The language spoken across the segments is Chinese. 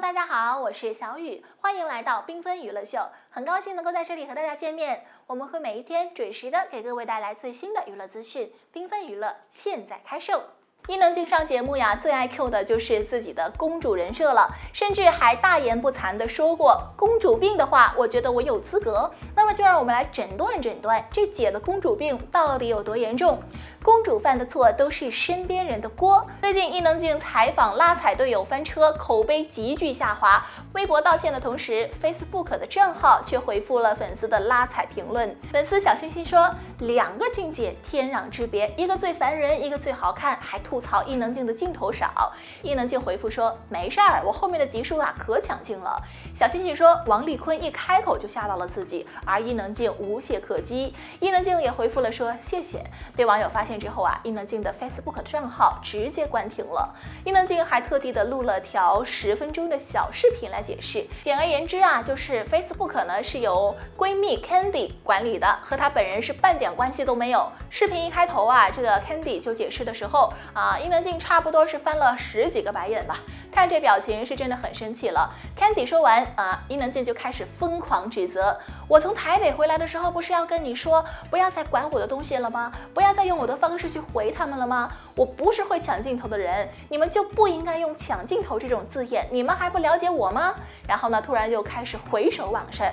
大家好，我是小雨，欢迎来到缤纷娱乐秀，很高兴能够在这里和大家见面。我们会每一天准时的给各位带来最新的娱乐资讯，缤纷娱乐现在开售。伊能静上节目呀，最爱 Q 的就是自己的公主人设了，甚至还大言不惭的说过公主病的话，我觉得我有资格。那么就让我们来诊断诊断这姐的公主病到底有多严重。公主犯的错都是身边人的锅。最近伊能静采访拉踩队友翻车，口碑急剧下滑。微博道歉的同时，Facebook 的账号却回复了粉丝的拉踩评论。粉丝小星星说：“两个静姐天壤之别，一个最烦人，一个最好看。”还吐槽伊能静的镜头少。伊能静回复说：“没事儿，我后面的集数啊可抢镜了。”小星星说：“王丽坤一开口就吓到了自己，而伊能静无懈可击。”伊能静也回复了说：“谢谢。”被网友发现。之后啊，伊能静的 Facebook 账号直接关停了。伊能静还特地的录了条十分钟的小视频来解释。简而言之啊，就是 Facebook 呢是由闺蜜 Candy 管理的，和她本人是半点关系都没有。视频一开头啊，这个 Candy 就解释的时候啊，啊伊能静差不多是翻了十几个白眼吧。看这表情是真的很生气了。Candy 说完啊，伊能静就开始疯狂指责：“我从台北回来的时候，不是要跟你说不要再管我的东西了吗？不要再用我的方式去回他们了吗？我不是会抢镜头的人，你们就不应该用抢镜头这种字眼。你们还不了解我吗？”然后呢，突然又开始回首往事。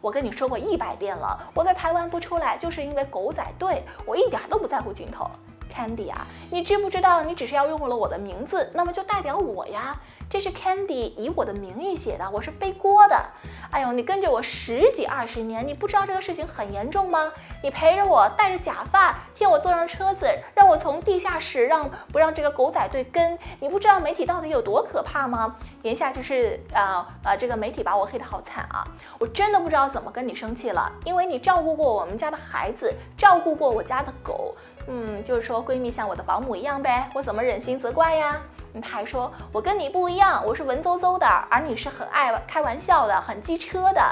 我跟你说过一百遍了，我在台湾不出来，就是因为狗仔队，我一点都不在乎镜头。Candy 啊，你知不知道，你只是要用了我的名字，那么就代表我呀。这是 Candy 以我的名义写的，我是背锅的。哎呦，你跟着我十几二十年，你不知道这个事情很严重吗？你陪着我，戴着假发，替我坐上车子，让我从地下室让不让这个狗仔队跟？你不知道媒体到底有多可怕吗？言下就是呃呃，这个媒体把我黑得好惨啊！我真的不知道怎么跟你生气了，因为你照顾过我们家的孩子，照顾过我家的狗。嗯，就是说闺蜜像我的保姆一样呗，我怎么忍心责怪呀？他还说我跟你不一样，我是文绉绉的，而你是很爱开玩笑的，很机车的。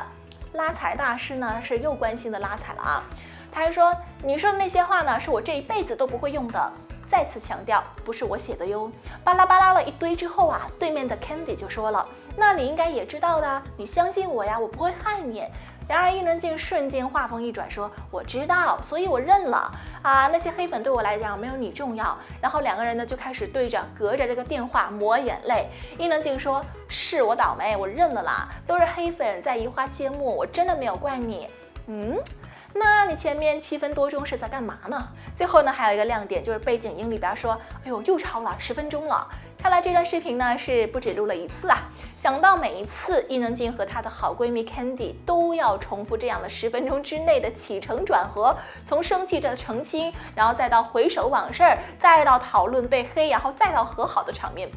拉踩大师呢是又关心的拉踩了啊，他还说你说的那些话呢是我这一辈子都不会用的。再次强调不是我写的哟。巴拉巴拉了一堆之后啊，对面的 Candy 就说了，那你应该也知道的，你相信我呀，我不会害你。然而伊能静瞬间话锋一转，说：“我知道，所以我认了啊。那些黑粉对我来讲没有你重要。”然后两个人呢就开始对着隔着这个电话抹眼泪。伊能静说：“是我倒霉，我认了啦，都是黑粉在移花接木，我真的没有怪你。”嗯。那你前面七分多钟是在干嘛呢？最后呢，还有一个亮点就是背景音里边说，哎呦，又超了十分钟了。看来这段视频呢是不止录了一次啊。想到每一次伊能静和她的好闺蜜 Candy 都要重复这样的十分钟之内的起承转合，从生气着澄清，然后再到回首往事，再到讨论被黑，然后再到和好的场面。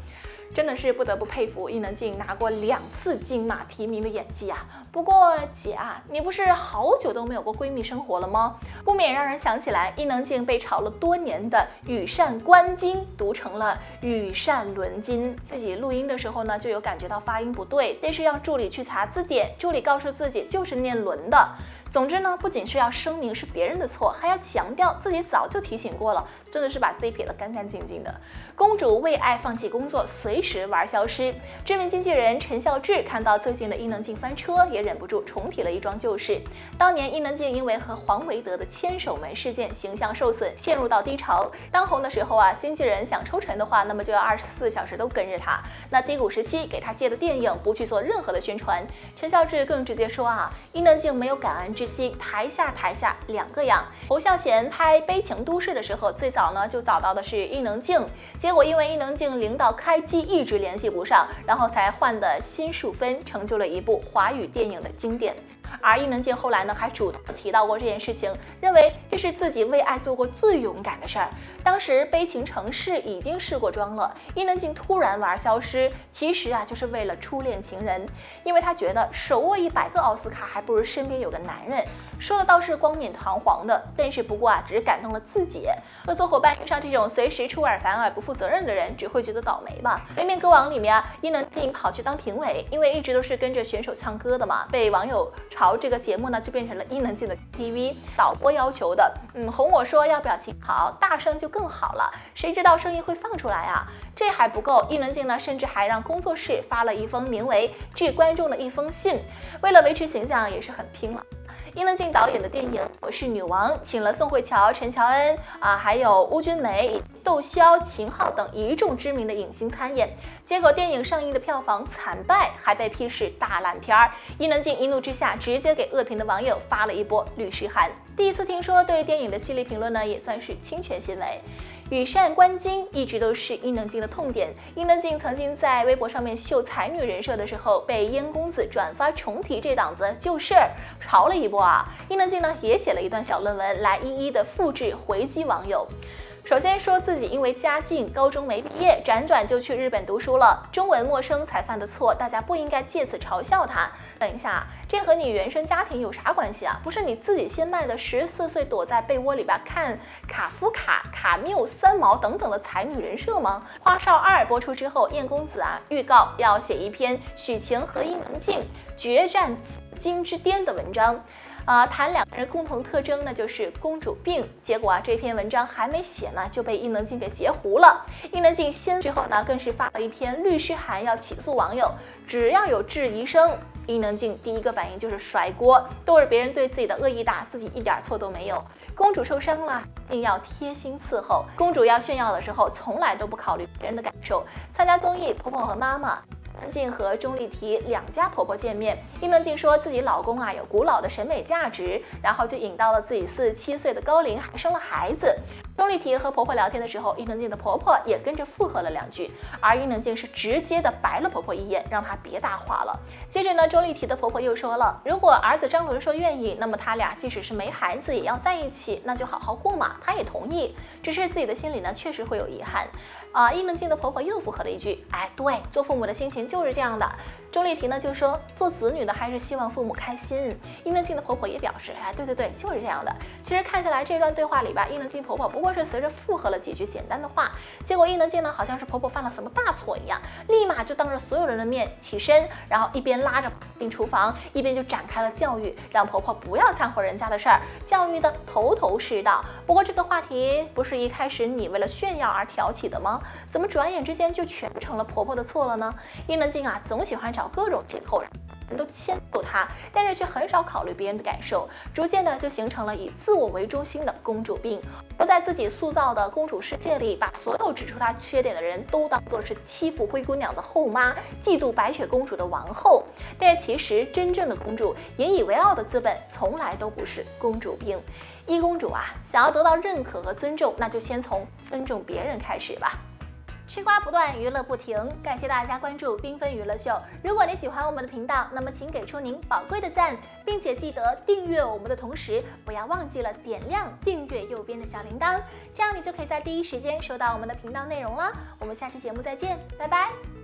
真的是不得不佩服伊能静拿过两次金马提名的演技啊！不过姐啊，你不是好久都没有过闺蜜生活了吗？不免让人想起来伊能静被炒了多年的羽扇纶巾读成了羽扇纶巾。自己录音的时候呢，就有感觉到发音不对，但是让助理去查字典，助理告诉自己就是念纶的。总之呢，不仅是要声明是别人的错，还要强调自己早就提醒过了，真的是把自己撇得干干净净的。公主为爱放弃工作，随时玩消失。知名经纪人陈孝志看到最近的伊能静翻车，也忍不住重提了一桩旧事。当年伊能静因为和黄维德的牵手门事件，形象受损，陷入到低潮。当红的时候啊，经纪人想抽成的话，那么就要二十四小时都跟着他。那低谷时期给他接的电影，不去做任何的宣传。陈孝志更直接说啊，伊能静没有感恩。之心，台下台下两个样。侯孝贤拍《悲情都市》的时候，最早呢就找到的是伊能静，结果因为伊能静领导开机一直联系不上，然后才换的新树芬，成就了一部华语电影的经典。而伊能静后来呢，还主动提到过这件事情，认为这是自己为爱做过最勇敢的事儿。当时《悲情城市》已经试过妆了，伊能静突然玩消失，其实啊，就是为了初恋情人，因为她觉得手握一百个奥斯卡，还不如身边有个男人。说的倒是光冕堂皇的，但是不过啊，只是感动了自己。合作伙伴遇上这种随时出尔反尔、不负责任的人，只会觉得倒霉吧。《人民歌王》里面啊，伊能静跑去当评委，因为一直都是跟着选手唱歌的嘛，被网友嘲这个节目呢就变成了伊能静的 TV。导播要求的，嗯，哄我说要表情好，大声就更好了。谁知道声音会放出来啊？这还不够，伊能静呢甚至还让工作室发了一封名为《致观众的一封信》，为了维持形象也是很拼了。伊能静导演的电影《我是女王》，请了宋慧乔、陈乔恩啊，还有邬君梅、窦骁、秦昊等一众知名的影星参演。结果电影上映的票房惨败，还被批是大烂片儿。伊能静一怒之下，直接给恶评的网友发了一波律师函。第一次听说对电影的犀利评论呢，也算是侵权行为。羽扇纶巾一直都是伊能静的痛点。伊能静曾经在微博上面秀才女人设的时候，被燕公子转发重提这档子旧事儿，潮了一波啊！伊能静呢也写了一段小论文来一一的复制回击网友。首先说自己因为家境，高中没毕业，辗转就去日本读书了，中文陌生才犯的错，大家不应该借此嘲笑他。等一下，这和你原生家庭有啥关系啊？不是你自己先卖的十四岁躲在被窝里边看卡夫卡、卡缪、三毛等等的才女人设吗？《花少二》播出之后，燕公子啊预告要写一篇许晴和伊能静决战紫金之巅的文章。啊，谈两个人共同特征呢，就是公主病。结果啊，这篇文章还没写呢，就被伊能静给截胡了。伊能静先之后呢，更是发了一篇律师函要起诉网友。只要有质疑声，伊能静第一个反应就是甩锅，都是别人对自己的恶意大，自己一点错都没有。公主受伤了，硬要贴心伺候。公主要炫耀的时候，从来都不考虑别人的感受。参加综艺《婆婆和妈妈》。伊能静和钟丽缇两家婆婆见面，伊能静说自己老公啊有古老的审美价值，然后就引到了自己四十七岁的高龄，还生了孩子。钟丽缇和婆婆聊天的时候，伊能静的婆婆也跟着附和了两句，而伊能静是直接的白了婆婆一眼，让她别搭话了。接着呢，钟丽缇的婆婆又说了，如果儿子张伦说愿意，那么他俩即使是没孩子也要在一起，那就好好过嘛。她也同意，只是自己的心里呢确实会有遗憾。啊，伊能静的婆婆又附和了一句，哎，对，做父母的心情就是这样的。钟丽缇呢就说，做子女的还是希望父母开心。伊能静的婆婆也表示，哎，对对对，就是这样的。其实看下来这段对话里边，伊能静婆婆不过是随着附和了几句简单的话，结果伊能静呢好像是婆婆犯了什么大错一样，立马就当着所有人的面起身，然后一边拉着进厨房，一边就展开了教育，让婆婆不要掺和人家的事儿，教育的头头是道。不过这个话题不是一开始你为了炫耀而挑起的吗？怎么转眼之间就全成了婆婆的错了呢？伊能静啊，总喜欢。找各种借口，都迁就她，但是却很少考虑别人的感受，逐渐的就形成了以自我为中心的公主病，不在自己塑造的公主世界里，把所有指出她缺点的人都当做是欺负灰姑娘的后妈，嫉妒白雪公主的王后。但是其实真正的公主引以为傲的资本，从来都不是公主病。一公主啊，想要得到认可和尊重，那就先从尊重别人开始吧。吃瓜不断，娱乐不停，感谢大家关注缤纷娱乐秀。如果你喜欢我们的频道，那么请给出您宝贵的赞，并且记得订阅我们的同时，不要忘记了点亮订阅右边的小铃铛，这样你就可以在第一时间收到我们的频道内容了。我们下期节目再见，拜拜。